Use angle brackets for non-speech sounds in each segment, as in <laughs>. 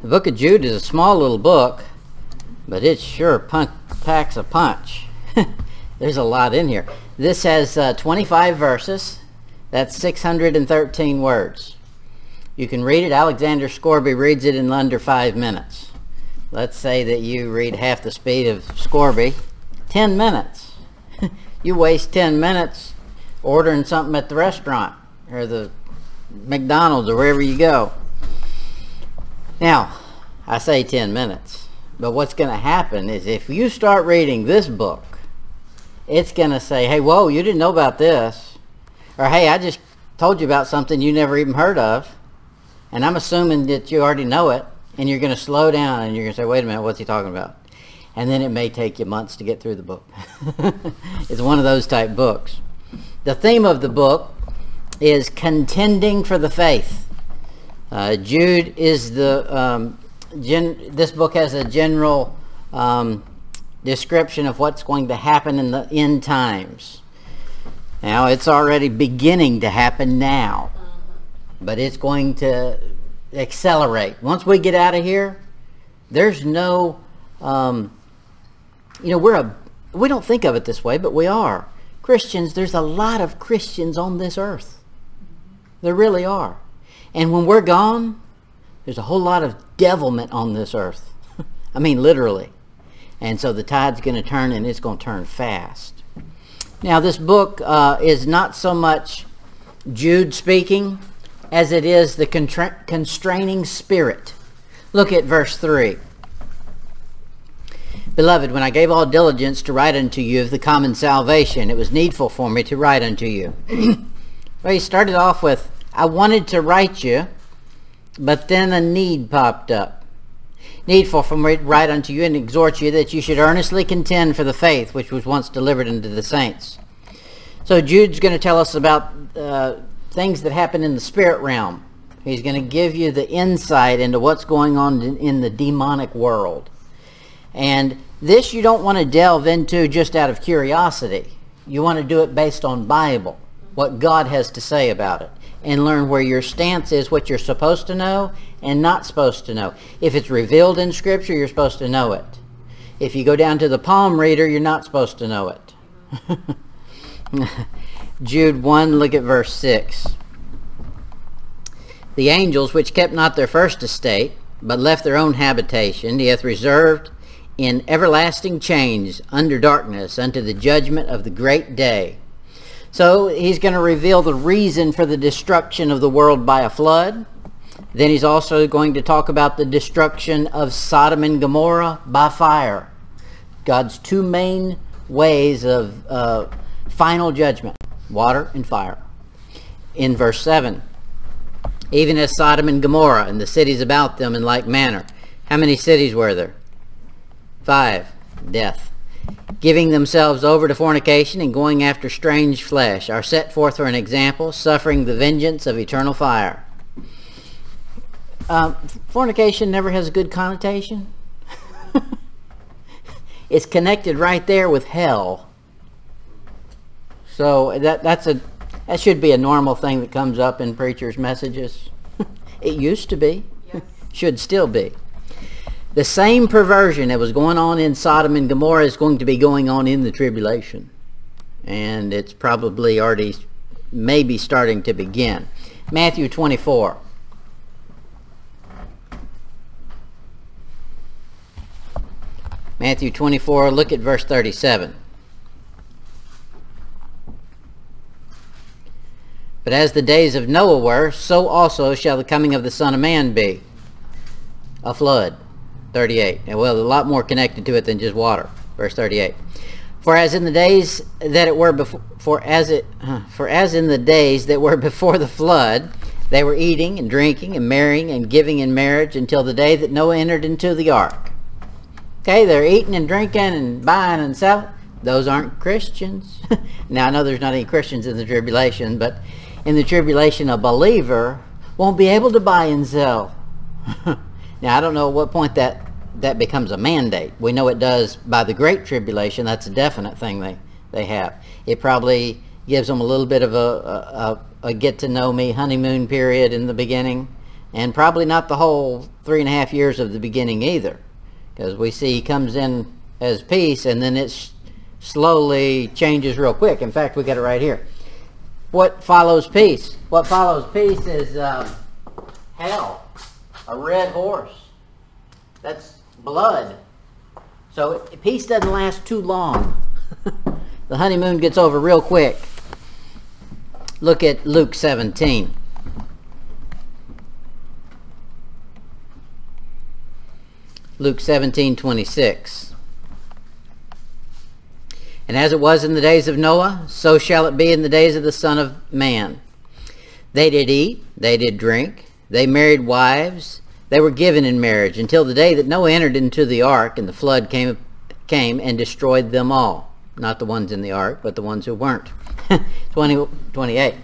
The book of Jude is a small little book, but it sure packs a punch. <laughs> There's a lot in here. This has uh, 25 verses. That's 613 words. You can read it. Alexander Scourby reads it in under five minutes. Let's say that you read half the speed of Scourby. 10 minutes. <laughs> you waste 10 minutes ordering something at the restaurant or the McDonald's or wherever you go. Now, I say 10 minutes, but what's going to happen is if you start reading this book, it's going to say, hey, whoa, you didn't know about this. Or, hey, I just told you about something you never even heard of. And I'm assuming that you already know it. And you're going to slow down and you're going to say, wait a minute, what's he talking about? And then it may take you months to get through the book. <laughs> it's one of those type books. The theme of the book is contending for the faith. Uh, Jude is the um, gen- this book has a general um, description of what's going to happen in the end times. Now it's already beginning to happen now, but it's going to accelerate. Once we get out of here, there's no, um, you know, we're a we don't think of it this way, but we are Christians. There's a lot of Christians on this earth. There really are. And when we're gone, there's a whole lot of devilment on this earth. <laughs> I mean, literally. And so the tide's going to turn and it's going to turn fast. Now, this book uh, is not so much Jude speaking as it is the contra- constraining spirit. Look at verse 3. Beloved, when I gave all diligence to write unto you of the common salvation, it was needful for me to write unto you. <clears throat> well, he started off with, I wanted to write you, but then a need popped up. Needful for me to write unto you and exhort you that you should earnestly contend for the faith which was once delivered unto the saints. So Jude's going to tell us about uh, things that happen in the spirit realm. He's going to give you the insight into what's going on in, in the demonic world. And this you don't want to delve into just out of curiosity. You want to do it based on Bible, what God has to say about it and learn where your stance is, what you're supposed to know and not supposed to know. If it's revealed in Scripture, you're supposed to know it. If you go down to the palm reader, you're not supposed to know it. <laughs> Jude 1, look at verse 6. The angels which kept not their first estate, but left their own habitation, he hath reserved in everlasting chains under darkness unto the judgment of the great day. So he's going to reveal the reason for the destruction of the world by a flood. Then he's also going to talk about the destruction of Sodom and Gomorrah by fire. God's two main ways of uh, final judgment, water and fire. In verse 7, even as Sodom and Gomorrah and the cities about them in like manner. How many cities were there? Five. Death giving themselves over to fornication and going after strange flesh, are set forth for an example, suffering the vengeance of eternal fire. Um, fornication never has a good connotation. <laughs> it's connected right there with hell. So that that's a that should be a normal thing that comes up in preachers' messages. <laughs> it used to be. Yes. should still be. The same perversion that was going on in Sodom and Gomorrah is going to be going on in the tribulation. And it's probably already maybe starting to begin. Matthew 24. Matthew 24, look at verse 37. But as the days of Noah were, so also shall the coming of the Son of Man be. A flood. 38. And well, a lot more connected to it than just water. Verse 38. For as in the days that it were before, for as it, for as in the days that were <laughs> before the flood, they were eating and drinking and marrying and giving in marriage until the day that Noah entered into the ark. Okay, they're eating and drinking and buying and selling. Those aren't Christians. <laughs> now I know there's not any Christians in the tribulation, but in the tribulation, a believer won't be able to buy and sell. <laughs> Now, I don't know at what point that, that becomes a mandate. We know it does by the Great Tribulation. That's a definite thing they, they have. It probably gives them a little bit of a, a, a get-to-know-me honeymoon period in the beginning And probably not the whole three and a half years of the beginning either. Because we see he comes in as peace and then it slowly changes real quick. In fact, we got it right here. What follows peace? What follows peace is uh, hell, a red horse. That's blood. So peace doesn't last too long. <laughs> the honeymoon gets over real quick. Look at Luke 17. Luke 17, 26. And as it was in the days of Noah, so shall it be in the days of the Son of Man. They did eat, they did drink, they married wives, they were given in marriage until the day that Noah entered into the ark and the flood came, came and destroyed them all. Not the ones in the ark, but the ones who weren't. <laughs> 20, 28.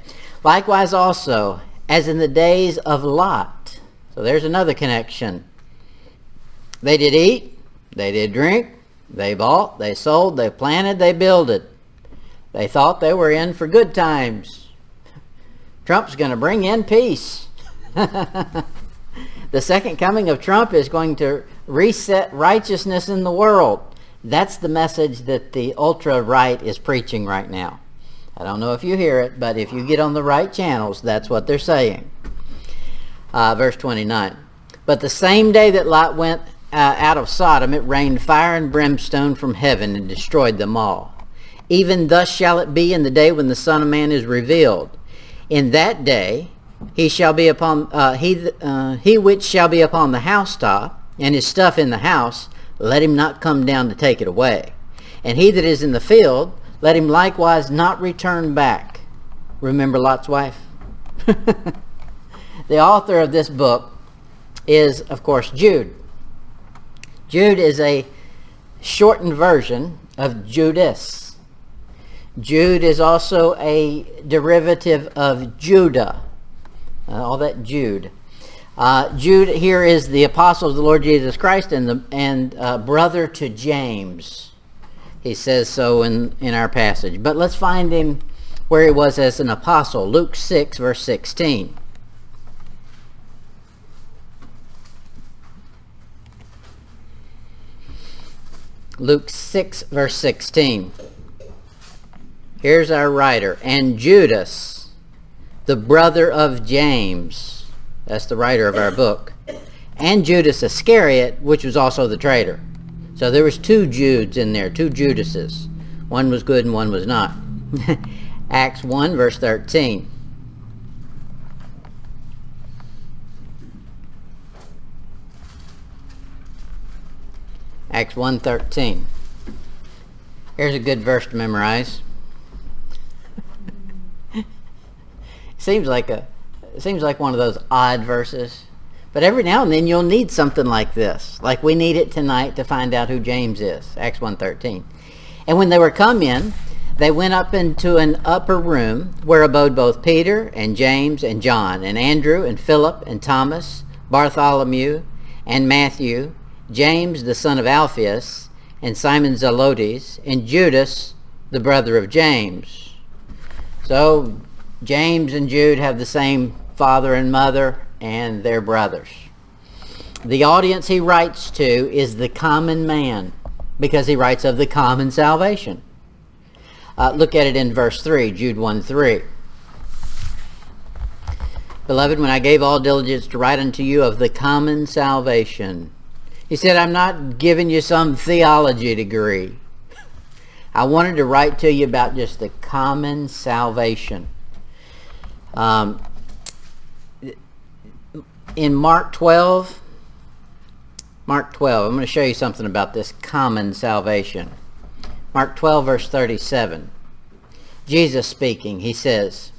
Likewise also, as in the days of Lot. So there's another connection they did eat, they did drink, they bought, they sold, they planted, they builded. They thought they were in for good times. Trump's going to bring in peace. <laughs> the second coming of Trump is going to reset righteousness in the world. That's the message that the ultra-right is preaching right now. I don't know if you hear it, but if you get on the right channels, that's what they're saying. Uh, verse 29. But the same day that Lot went uh, out of Sodom, it rained fire and brimstone from heaven and destroyed them all. Even thus shall it be in the day when the Son of Man is revealed. In that day he shall be upon uh, he uh, he which shall be upon the housetop and his stuff in the house, let him not come down to take it away. And he that is in the field, let him likewise not return back. Remember Lot's wife? <laughs> the author of this book is, of course, Jude. Jude is a shortened version of Judas. Jude is also a derivative of Judah. Uh, all that Jude. Uh, Jude here is the apostle of the Lord Jesus Christ and, the, and uh, brother to James. He says so in, in our passage. But let's find him where he was as an apostle. Luke 6, verse 16. Luke 6, verse 16. Here's our writer. And Judas, the brother of James, that's the writer of our book, and Judas Iscariot, which was also the traitor. So there was two Judes in there, two Judases. One was good and one was not. <laughs> Acts 1, verse 13. Acts 1.13. Here's a good verse to memorize. Seems like a seems like one of those odd verses. But every now and then you'll need something like this. Like we need it tonight to find out who James is. Acts 1.13. And when they were come in, they went up into an upper room where abode both Peter and James and John and Andrew and Philip and Thomas, Bartholomew and Matthew James the son of Alphaeus, and Simon Zelotes, and Judas the brother of James. So James and Jude have the same father and mother, and they're brothers. The audience he writes to is the common man, because he writes of the common salvation. Uh, look at it in verse 3, Jude 1 3. Beloved, when I gave all diligence to write unto you of the common salvation, he said, I'm not giving you some theology degree. I wanted to write to you about just the common salvation. Um, in Mark 12, Mark 12, I'm going to show you something about this common salvation. Mark 12, verse 37. Jesus speaking, he says,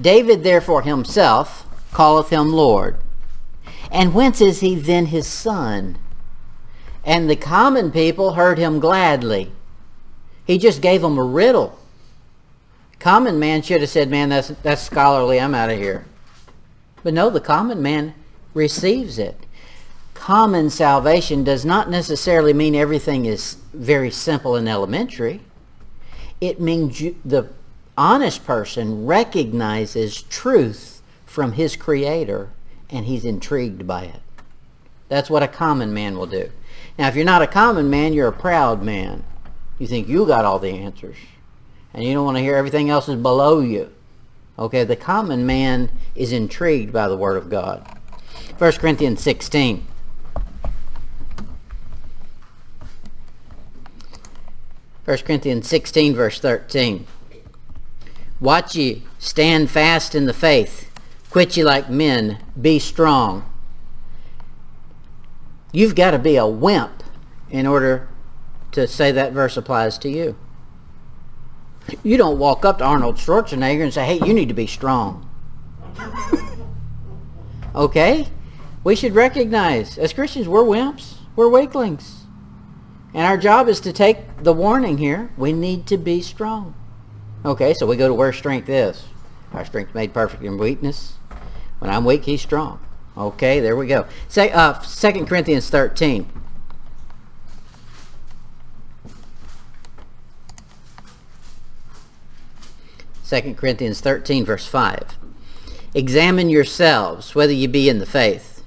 David therefore himself calleth him Lord and whence is he then his son? And the common people heard him gladly. He just gave them a riddle. Common man should have said, man, that's, that's scholarly, I'm out of here. But no, the common man receives it. Common salvation does not necessarily mean everything is very simple and elementary. It means you, the honest person recognizes truth from his creator and he's intrigued by it. That's what a common man will do. Now, if you're not a common man, you're a proud man. You think you got all the answers. And you don't want to hear everything else is below you. Okay, the common man is intrigued by the Word of God. 1 Corinthians 16. First Corinthians 16, verse 13. Watch ye, stand fast in the faith, quit ye like men, be strong. You've got to be a wimp in order to say that verse applies to you. You don't walk up to Arnold Schwarzenegger and say, hey, you need to be strong. <laughs> okay? We should recognize, as Christians, we're wimps. We're weaklings. And our job is to take the warning here. We need to be strong. Okay, so we go to where strength is. Our strength made perfect in weakness. When I'm weak, he's strong. Okay, there we go. Say, uh, 2 Corinthians 13. Second Corinthians 13, verse 5. Examine yourselves, whether you be in the faith.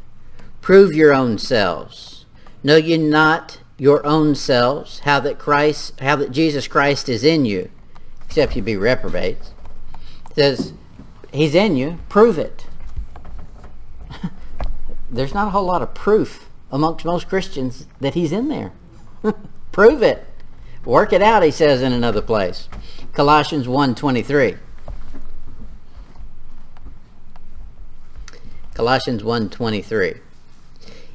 Prove your own selves. Know ye not your own selves how that Christ, how that Jesus Christ is in you, except you be reprobates. It says, He's in you. Prove it. <laughs> There's not a whole lot of proof amongst most Christians that He's in there. <laughs> Prove it. Work it out, he says in another place. Colossians 1.23. Colossians 1.23.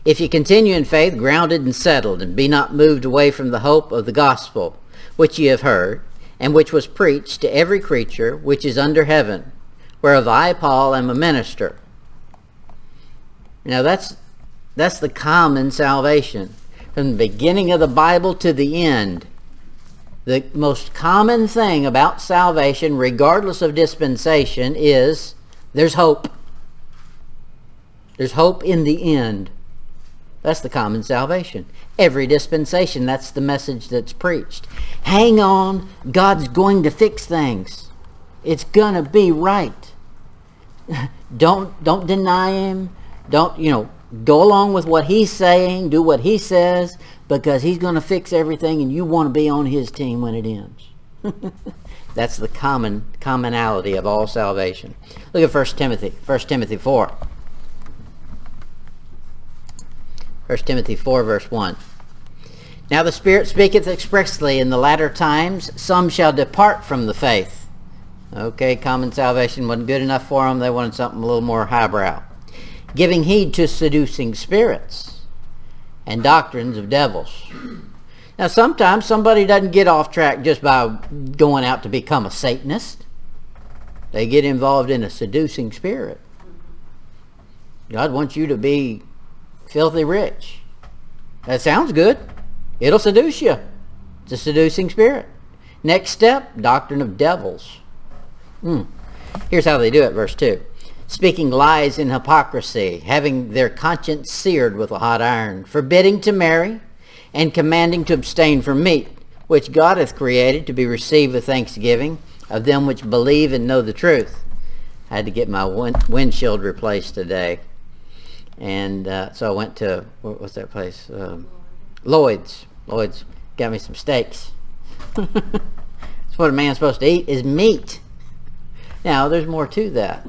If you continue in faith, grounded and settled, and be not moved away from the hope of the gospel, which ye have heard, and which was preached to every creature which is under heaven, whereof I, Paul, am a minister. Now that's that's the common salvation. From the beginning of the Bible to the end, the most common thing about salvation, regardless of dispensation, is there's hope. There's hope in the end. That's the common salvation. Every dispensation, that's the message that's preached. Hang on, God's going to fix things. It's going to be right. <laughs> don't don't deny him. Don't, you know, go along with what he's saying, do what he says, because he's going to fix everything and you want to be on his team when it ends. <laughs> That's the common commonality of all salvation. Look at 1 Timothy, 1 Timothy 4. 1 Timothy 4 verse 1. Now the Spirit speaketh expressly in the latter times, some shall depart from the faith. Okay, common salvation wasn't good enough for them. They wanted something a little more highbrow. Giving heed to seducing spirits and doctrines of devils. Now, sometimes somebody doesn't get off track just by going out to become a Satanist. They get involved in a seducing spirit. God wants you to be filthy rich. That sounds good. It'll seduce you. It's a seducing spirit. Next step, doctrine of devils. Hmm. Here's how they do it, verse 2 speaking lies in hypocrisy, having their conscience seared with a hot iron, forbidding to marry, and commanding to abstain from meat, which God hath created to be received with thanksgiving of them which believe and know the truth. I had to get my windshield replaced today. And uh, so I went to, what's that place? Um, Lloyd's. Lloyd's got me some steaks. <laughs> That's what a man's supposed to eat is meat. Now, there's more to that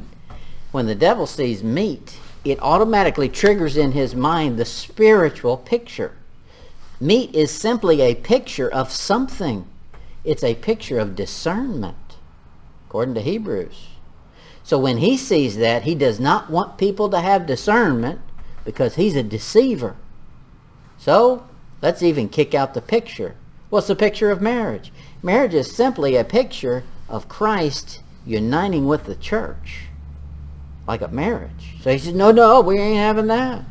when the devil sees meat, it automatically triggers in his mind the spiritual picture. Meat is simply a picture of something. It's a picture of discernment, according to Hebrews. So when he sees that, he does not want people to have discernment because he's a deceiver. So let's even kick out the picture. What's the picture of marriage? Marriage is simply a picture of Christ uniting with the church like a marriage. So he says, no, no, we ain't having that.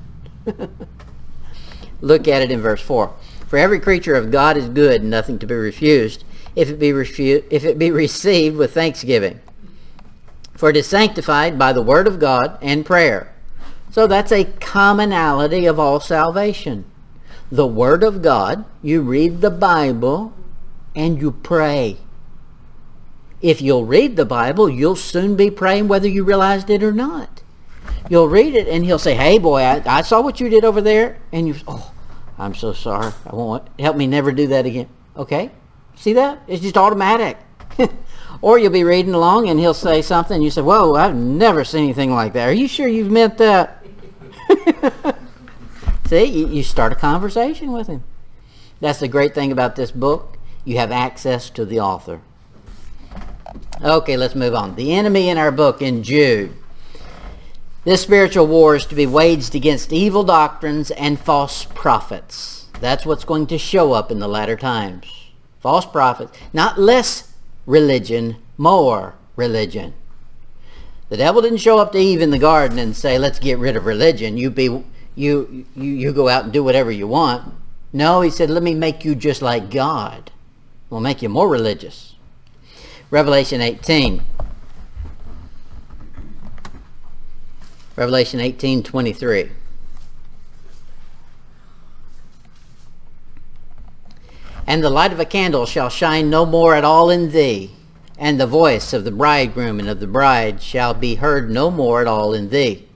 <laughs> Look at it in verse 4. For every creature of God is good, and nothing to be refused, if it be, refu- if it be <laughs> received with thanksgiving. For it is sanctified by the word of God and prayer. So that's a commonality of all salvation. The word of God, you read the Bible, and you pray. If you'll read the Bible, you'll soon be praying whether you realized it or not. you'll read it and he'll say, hey boy, I, I saw what you did over there. And you, oh, I'm so sorry. I won't, help me never do that again. Okay? See that? It's just automatic. <laughs> or you'll be reading along and he'll say something and you say, whoa, I've never seen anything like that. Are you sure you've meant that? <laughs> See, you, you start a conversation with him. That's the great thing about this book. You have access to the author. Okay, let's move on. The enemy in our book in Jude. This spiritual war is to be waged against evil doctrines and false prophets. That's what's going to show up in the latter times. False prophets. Not less religion, more religion. The devil didn't show up to Eve in the garden and say, let's get rid of religion. You, be, you, you, you go out and do whatever you want. No, he said, let me make you just like God. We'll make you more religious. Revelation 18. Revelation 18, 23. And the light of a candle shall shine no more at all in thee, and the voice of the bridegroom and of the bride shall be heard no more at all in thee.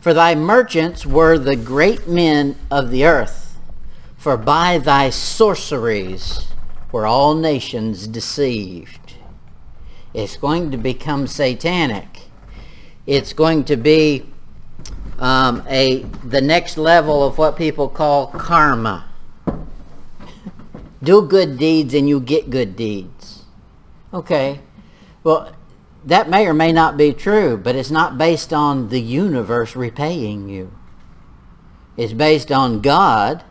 For thy merchants were the great men of the earth, for by thy sorceries were all nations deceived. It's going to become satanic. It's going to be um, a the next level of what people call karma. Do good deeds and you get good deeds. Okay. Well, that may or may not be true, but it's not based on the universe repaying you. It's based on God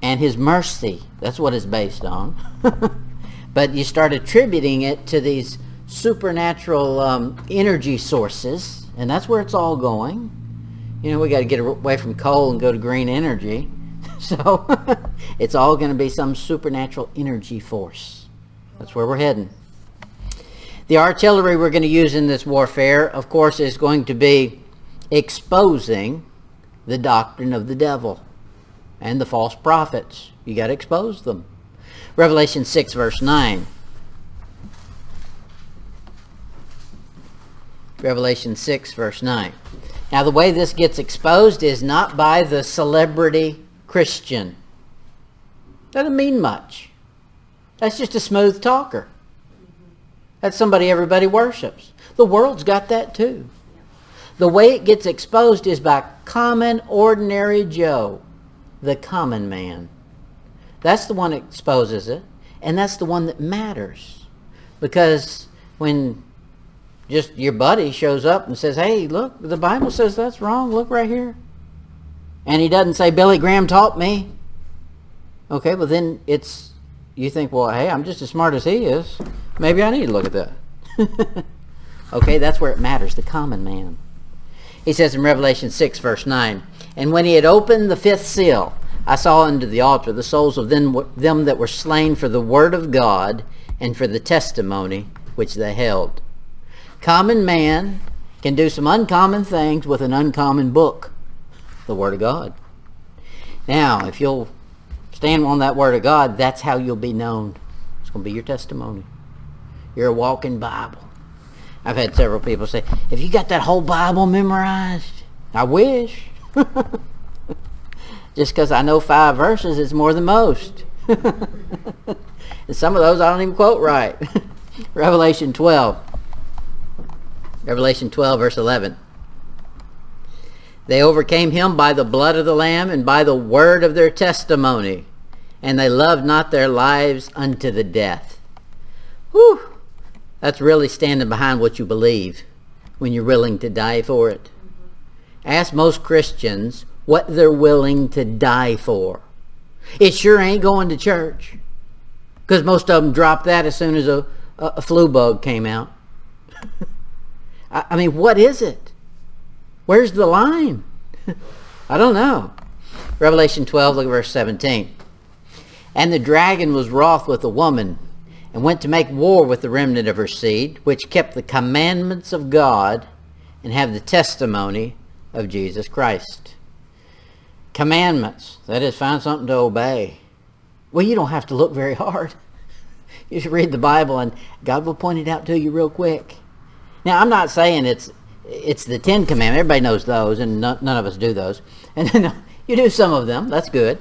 and his mercy. That's what it's based on. <laughs> but you start attributing it to these supernatural um, energy sources, and that's where it's all going. You know, we got to get away from coal and go to green energy. <laughs> So <laughs> it's all going to be some supernatural energy force. That's where we're heading. The artillery we're going to use in this warfare, of course, is going to be exposing the doctrine of the devil and the false prophets. You got to expose them. Revelation 6 verse 9. Revelation 6 verse 9. Now the way this gets exposed is not by the celebrity Christian. Doesn't mean much. That's just a smooth talker. That's somebody everybody worships. The world's got that too. The way it gets exposed is by common, ordinary Joe the common man. That's the one that exposes it, and that's the one that matters. Because when just your buddy shows up and says, hey, look, the Bible says that's wrong. Look right here. And he doesn't say, Billy Graham taught me. Okay, well then it's, you think, well, hey, I'm just as smart as he is. Maybe I need to look at that. <laughs> okay, that's where it matters, the common man. He says in Revelation 6, verse 9, And when he had opened the fifth seal, I saw under the altar the souls of them, them that were slain for the word of God and for the testimony which they held. Common man can do some uncommon things with an uncommon book, the Word of God. Now, if you'll stand on that Word of God, that's how you'll be known. It's going to be your testimony. You're a walking Bible. I've had several people say, have you got that whole Bible memorized? I wish. <laughs> Just because I know five verses is more than most. <laughs> and some of those I don't even quote right. <laughs> Revelation 12. Revelation 12, verse 11. They overcame him by the blood of the Lamb and by the word of their testimony, and they loved not their lives unto the death. Whew! That's really standing behind what you believe when you're willing to die for it. Ask most Christians what they're willing to die for. It sure ain't going to church. Because most of them dropped that as soon as a, a, flu bug came out. <laughs> I, I mean, what is it? Where's the line? <laughs> I don't know. Revelation 12, look at verse 17. And the dragon was wroth with the woman and went to make war with the remnant of her seed, which kept the commandments of God and have the testimony of Jesus Christ. Commandments, that is, find something to obey. Well, you don't have to look very hard. <laughs> You should read the Bible and God will point it out to you real quick. Now, I'm not saying it's it's the Ten Commandments. Everybody knows those, and none, none of us do those. <laughs> And <laughs> you do some of them. That's good.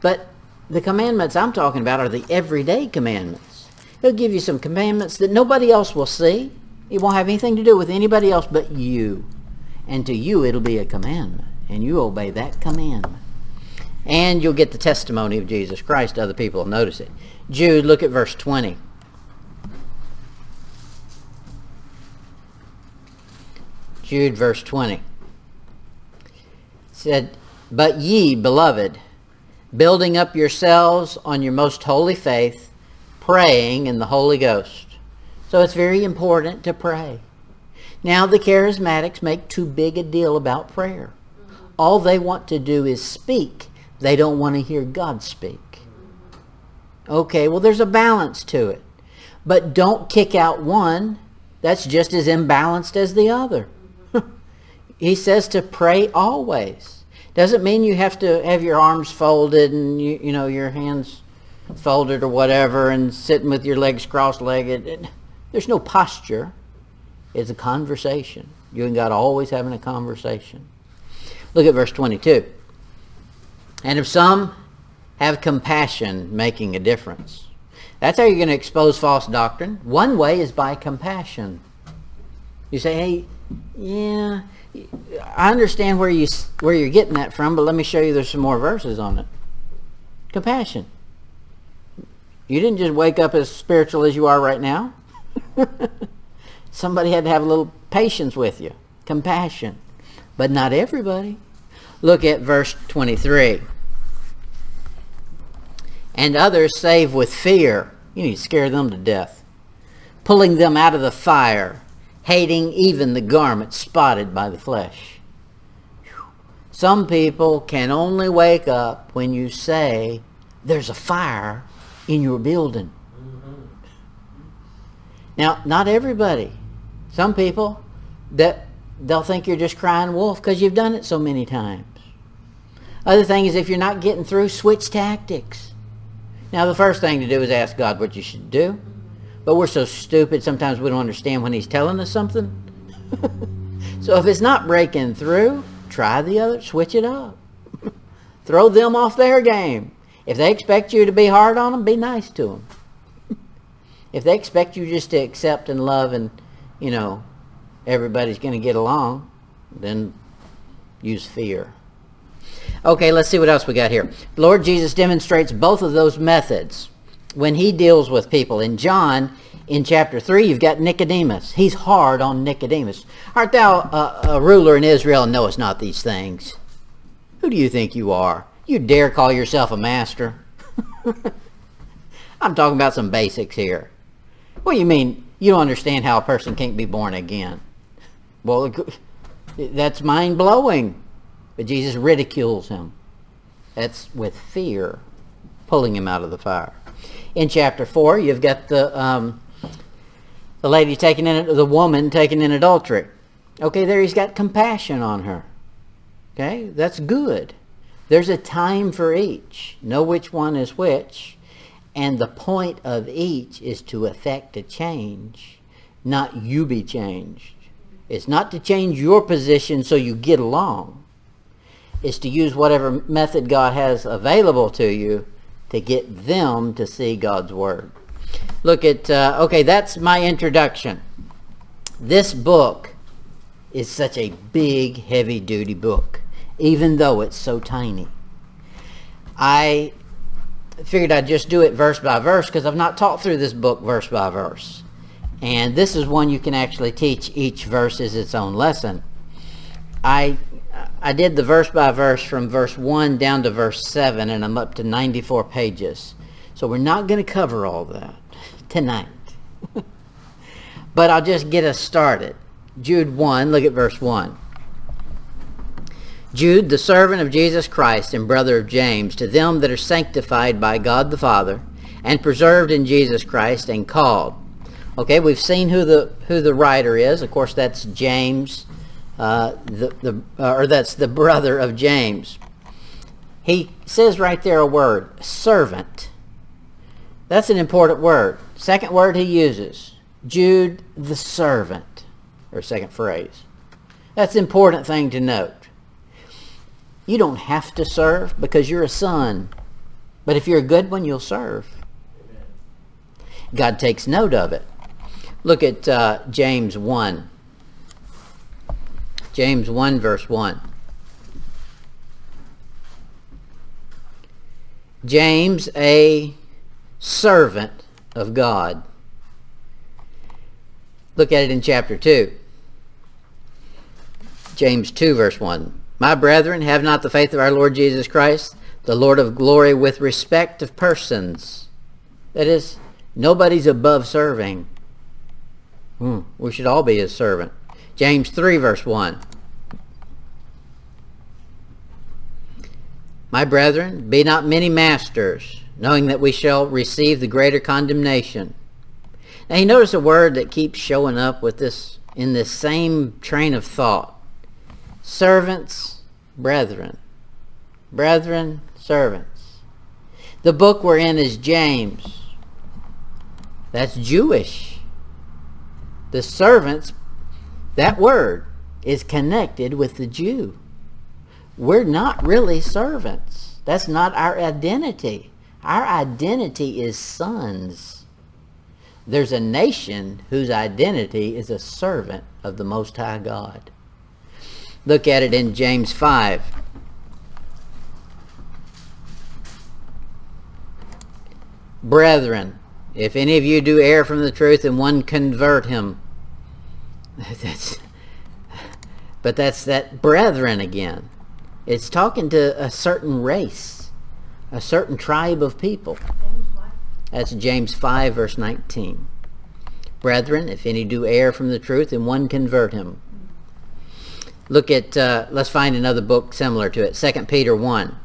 But the commandments I'm talking about are the everyday commandments. He'll give you some commandments that nobody else will see. It won't have anything to do with anybody else but you. And to you, it'll be a commandment. And you obey that commandment. And you'll get the testimony of Jesus Christ. Other people will notice it. Jude, look at verse 20. Jude, verse 20. It said, But ye, beloved, building up yourselves on your most holy faith, praying in the Holy Ghost. So it's very important to pray. Now the charismatics make too big a deal about prayer. All they want to do is speak. They don't want to hear God speak. Okay, well there's a balance to it. But don't kick out one. That's just as imbalanced as the other. <laughs> he says to pray always. Doesn't mean you have to have your arms folded and you, you know your hands folded or whatever and sitting with your legs cross-legged. There's no posture. It's a conversation. You and God always having a conversation. Look at verse 22. And if some have compassion, making a difference. That's how you're going to expose false doctrine. One way is by compassion. You say, hey, yeah, I understand where you where you're getting that from, but let me show you there's some more verses on it. Compassion. You didn't just wake up as spiritual as you are right now. <laughs> Somebody had to have a little patience with you. Compassion. But not everybody. Look at verse 23. And others save with fear. You need to scare them to death. Pulling them out of the fire hating even the garment spotted by the flesh. Some people can only wake up when you say, there's a fire in your building. Mm-hmm. Now, not everybody. Some people, that they'll think you're just crying wolf because you've done it so many times. Other thing is if you're not getting through, switch tactics. Now, the first thing to do is ask God what you should do. But we're so stupid sometimes we don't understand when he's telling us something. <laughs> so if it's not breaking through, try the other, switch it up. <laughs> Throw them off their game. If they expect you to be hard on them, be nice to them. <laughs> if they expect you just to accept and love and, you know, everybody's going to get along, then use fear. Okay, let's see what else we got here. Lord Jesus demonstrates both of those methods when he deals with people. In John, in chapter 3, you've got Nicodemus. He's hard on Nicodemus. Art thou a, a ruler in Israel and knowest not these things? Who do you think you are? You dare call yourself a master? <laughs> I'm talking about some basics here. What do you mean you don't understand how a person can't be born again? Well, <laughs> that's mind-blowing. But Jesus ridicules him. That's with fear, pulling him out of the fire in chapter 4, you've got the, um, the lady taken in, the woman taken in adultery. Okay, there he's got compassion on her. Okay, that's good. There's a time for each. Know which one is which. And the point of each is to effect a change, not you be changed. It's not to change your position so you get along. It's to use whatever method God has available to you to get them to see God's Word. Look at, uh, okay, that's my introduction. This book is such a big, heavy-duty book, even though it's so tiny. I figured I'd just do it verse by verse because I've not taught through this book verse by verse. And this is one you can actually teach each verse as its own lesson. I I did the verse by verse from verse 1 down to verse 7, and I'm up to 94 pages. So we're not going to cover all that tonight. <laughs> but I'll just get us started. Jude 1, look at verse 1. Jude, the servant of Jesus Christ and brother of James, to them that are sanctified by God the Father, and preserved in Jesus Christ, and called. Okay, we've seen who the who the writer is. Of course, that's James, uh, the, the, uh, or that's the brother of James. He says right there a word, servant. That's an important word. Second word he uses, Jude the servant, or second phrase. That's an important thing to note. You don't have to serve because you're a son. But if you're a good one, you'll serve. God takes note of it. Look at uh, James 1. James 1 verse 1. James, a servant of God. Look at it in chapter 2. James 2 verse 1. My brethren, have not the faith of our Lord Jesus Christ, the Lord of glory, with respect of persons. That is, nobody's above serving. Hmm, we should all be his servant. James 3 verse 1. My brethren, be not many masters, knowing that we shall receive the greater condemnation. Now you notice a word that keeps showing up with this in this same train of thought. Servants, brethren. Brethren, servants. The book we're in is James. That's Jewish. The servants, that word is connected with the Jew. We're not really servants. That's not our identity. Our identity is sons. There's a nation whose identity is a servant of the Most High God. Look at it in James 5. Brethren, if any of you do err from the truth and one convert him. <laughs> But that's that brethren again. It's talking to a certain race, a certain tribe of people. That's James 5 verse 19. Brethren, if any do err from the truth and one convert him. Look at, uh, let's find another book similar to it. 2 Peter 1.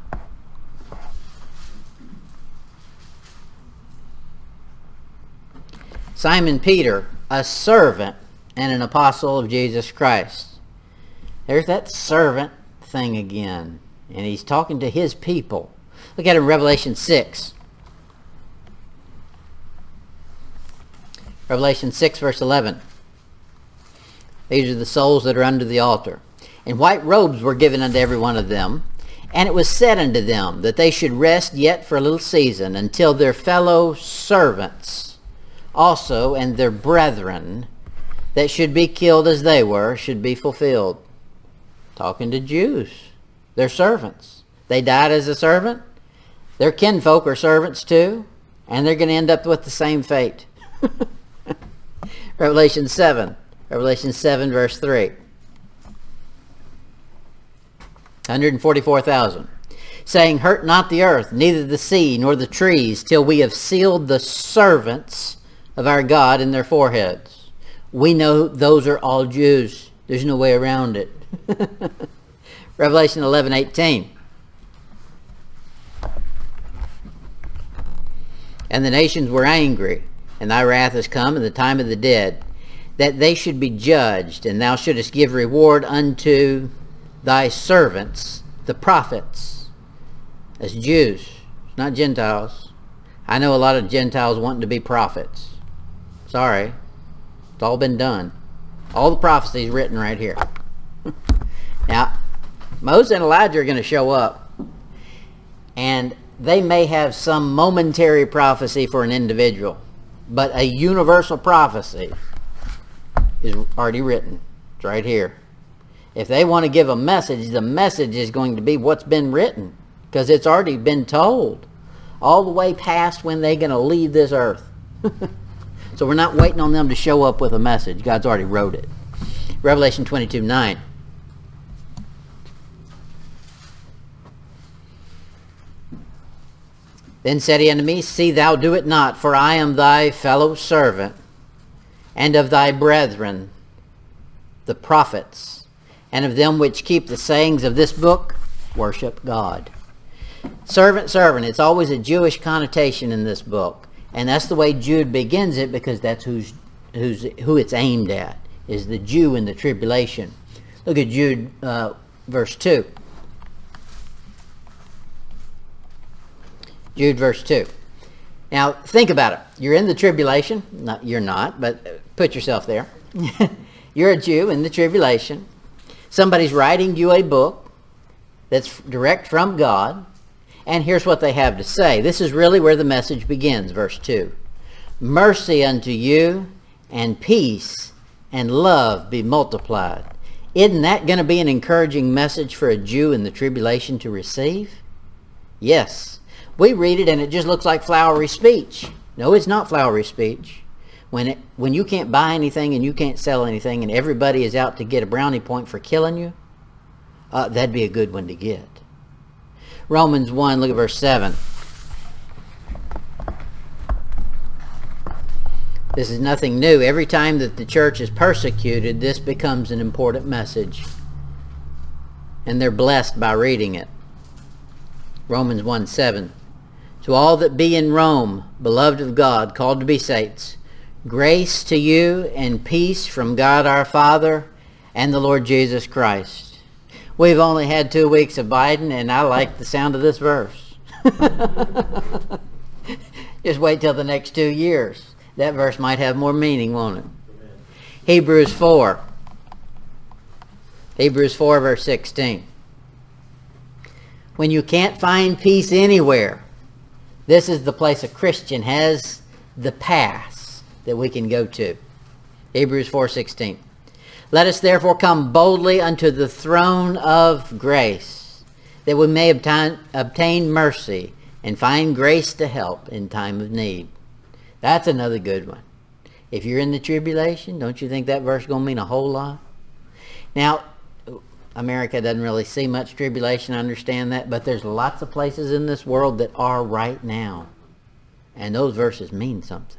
Simon Peter, a servant and an apostle of Jesus Christ. There's that servant thing again. And he's talking to his people. Look at it in Revelation 6. Revelation 6 verse 11. These are the souls that are under the altar. And white robes were given unto every one of them. And it was said unto them that they should rest yet for a little season until their fellow servants also and their brethren that should be killed as they were should be fulfilled. Talking to Jews. They're servants. They died as a servant. Their kinfolk are servants too. And they're going to end up with the same fate. <laughs> Revelation 7. Revelation 7 verse 3. 144,000. Saying, Hurt not the earth, neither the sea, nor the trees, till we have sealed the servants of our God in their foreheads. We know those are all Jews. There's no way around it. <laughs> Revelation 11, 18. And the nations were angry, and thy wrath is come, and the time of the dead, that they should be judged, and thou shouldest give reward unto thy servants, the prophets, as Jews, not Gentiles. I know a lot of Gentiles wanting to be prophets. Sorry. It's all been done. All the prophecies written right here. <laughs> now, Moses and Elijah are going to show up. And they may have some momentary prophecy for an individual. But a universal prophecy is already written. It's right here. If they want to give a message, the message is going to be what's been written because it's already been told all the way past when they're going to leave this earth. <laughs> so we're not waiting on them to show up with a message. God's already wrote it. Revelation 22, 9. Then said he unto me, See thou do it not, for I am thy fellow servant, and of thy brethren, the prophets, and of them which keep the sayings of this book worship God. Servant, servant. It's always a Jewish connotation in this book. And that's the way Jude begins it because that's who's, who's, who it's aimed at, is the Jew in the tribulation. Look at Jude uh, verse 2. Jude verse 2. Now, think about it. You're in the tribulation. You're not, but put yourself there. <laughs> you're a Jew in the tribulation. Somebody's writing you a book that's direct from God, and here's what they have to say. This is really where the message begins, verse 2. Mercy unto you, and peace, and love be multiplied. Isn't that going to be an encouraging message for a Jew in the tribulation to receive? Yes. We read it and it just looks like flowery speech. No, it's not flowery speech. When, it, when you can't buy anything and you can't sell anything and everybody is out to get a brownie point for killing you, uh, that'd be a good one to get. Romans 1, look at verse 7. This is nothing new. Every time that the church is persecuted, this becomes an important message. And they're blessed by reading it. Romans 1, 7. To all that be in Rome, beloved of God, called to be saints, grace to you and peace from God our Father and the Lord Jesus Christ. We've only had two weeks of Biden, and I like the sound of this verse. <laughs> Just wait till the next two years. That verse might have more meaning, won't it? Hebrews 4. Hebrews 4, verse 16. When you can't find peace anywhere, this is the place a Christian has the pass that we can go to. Hebrews 4:16. Let us therefore come boldly unto the throne of grace, that we may obtain, obtain mercy and find grace to help in time of need. That's another good one. If you're in the tribulation, don't you think that verse is going to mean a whole lot? Now, America doesn't really see much tribulation, I understand that, but there's lots of places in this world that are right now. And those verses mean something.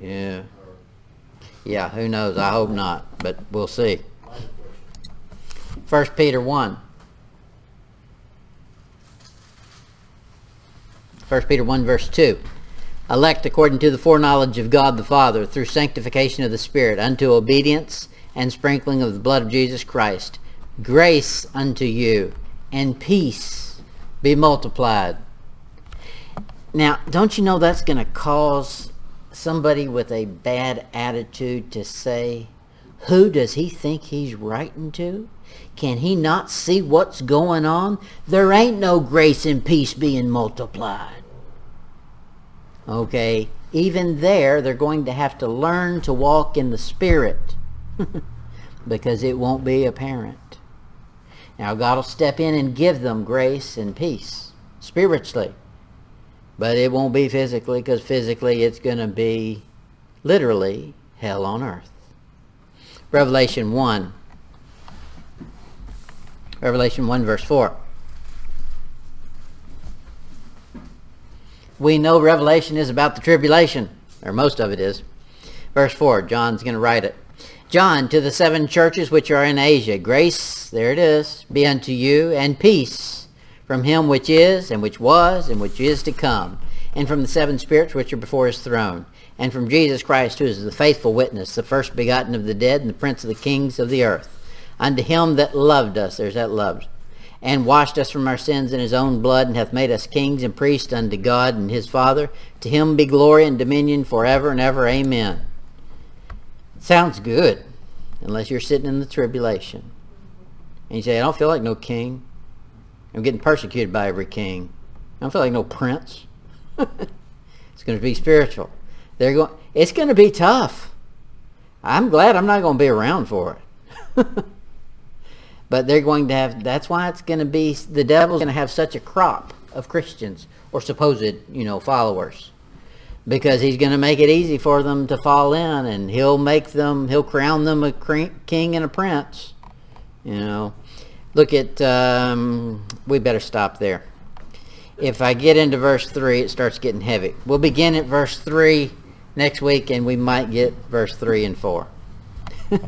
Yeah. Yeah, who knows? I hope not, but we'll see. First Peter 1. First Peter 1 verse 2. Elect according to the foreknowledge of God the Father through sanctification of the Spirit unto obedience and sprinkling of the blood of Jesus Christ. Grace unto you and peace be multiplied. Now, don't you know that's going to cause somebody with a bad attitude to say, who does he think he's writing to? Can he not see what's going on? There ain't no grace and peace being multiplied. Okay, even there, they're going to have to learn to walk in the Spirit. <laughs> because it won't be apparent. Now God will step in and give them grace and peace spiritually. But it won't be physically because physically it's going to be literally hell on earth. Revelation 1. Revelation 1 verse 4. We know Revelation is about the tribulation, or most of it is. Verse 4, John's going to write it. John, to the seven churches which are in Asia, grace, there it is, be unto you, and peace from him which is, and which was, and which is to come, and from the seven spirits which are before his throne, and from Jesus Christ, who is the faithful witness, the first begotten of the dead, and the prince of the kings of the earth. Unto him that loved us, there's that loved, and washed us from our sins in his own blood, and hath made us kings and priests unto God and his Father. To him be glory and dominion forever and ever. Amen. Sounds good, unless you're sitting in the tribulation. And you say, I don't feel like no king. I'm getting persecuted by every king. I don't feel like no prince. <laughs> it's going to be spiritual. They're going. It's going to be tough. I'm glad I'm not going to be around for it. <laughs> but they're going to have. That's why it's going to be. The devil's going to have such a crop of Christians or supposed, you know, followers because he's going to make it easy for them to fall in and he'll make them he'll crown them a king and a prince you know look at um, we better stop there. If I get into verse 3 it starts getting heavy. We'll begin at verse 3 next week and we might get verse 3 and 4 <laughs>